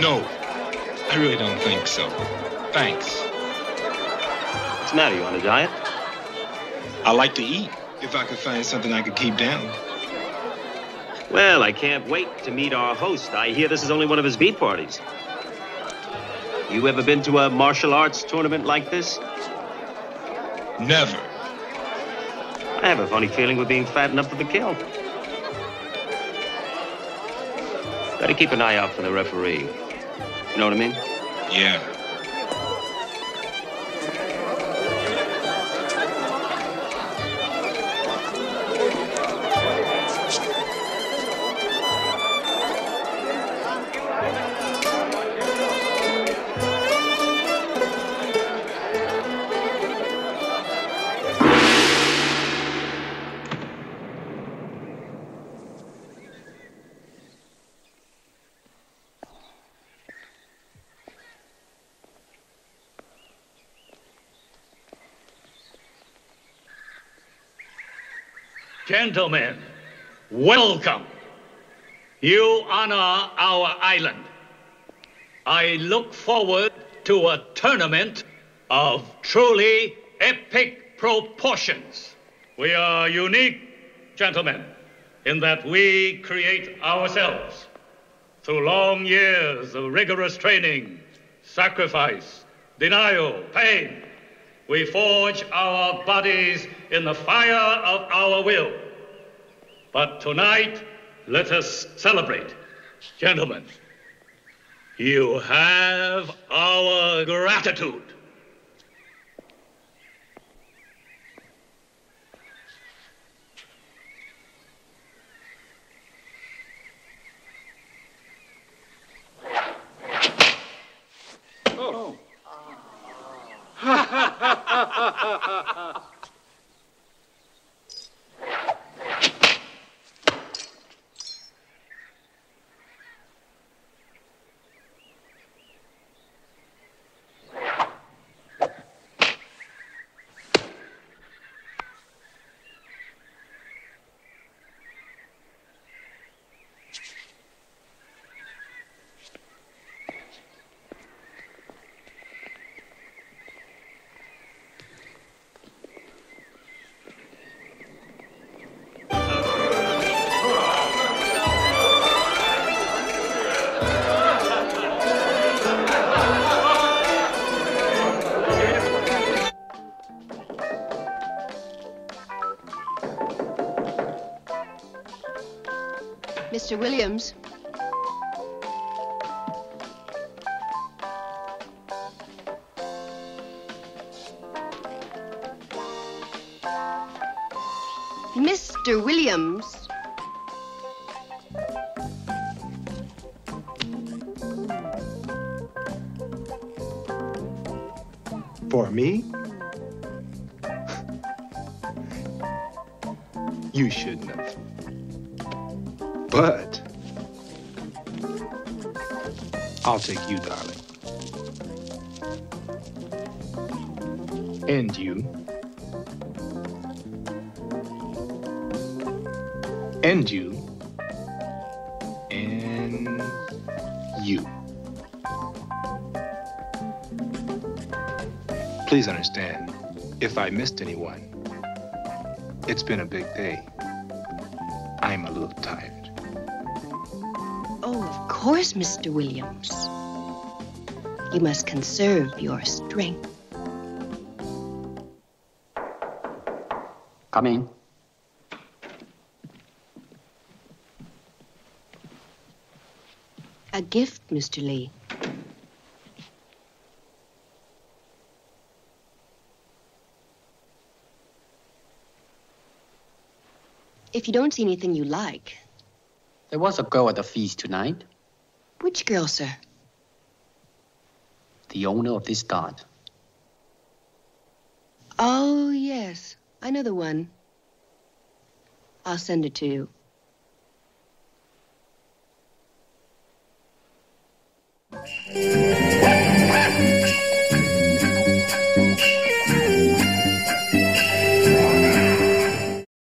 No, I really don't think so. Thanks. What's the matter? You on a diet? I like to eat if I could find something I could keep down. Well, I can't wait to meet our host. I hear this is only one of his beat parties. You ever been to a martial arts tournament like this? Never. I have a funny feeling we're being fattened up for the kill. Better keep an eye out for the referee. You know what I mean? Yeah. Gentlemen, welcome. You honor our island. I look forward to a tournament of truly epic proportions. We are unique, gentlemen, in that we create ourselves through long years of rigorous training, sacrifice, denial, pain. We forge our bodies in the fire of our will. But tonight, let us celebrate. Gentlemen, you have our gratitude. Mr. Williams. Mr. Williams. For me? you shouldn't have. But I'll take you, darling. And you. And you. And you. Please understand, if I missed anyone, it's been a big day. I'm a little tired. Of course, Mr. Williams. You must conserve your strength. Come in. A gift, Mr. Lee. If you don't see anything you like, There was a girl at the feast tonight. Which girl, sir? The owner of this god. Oh, yes. I know the one. I'll send it to you.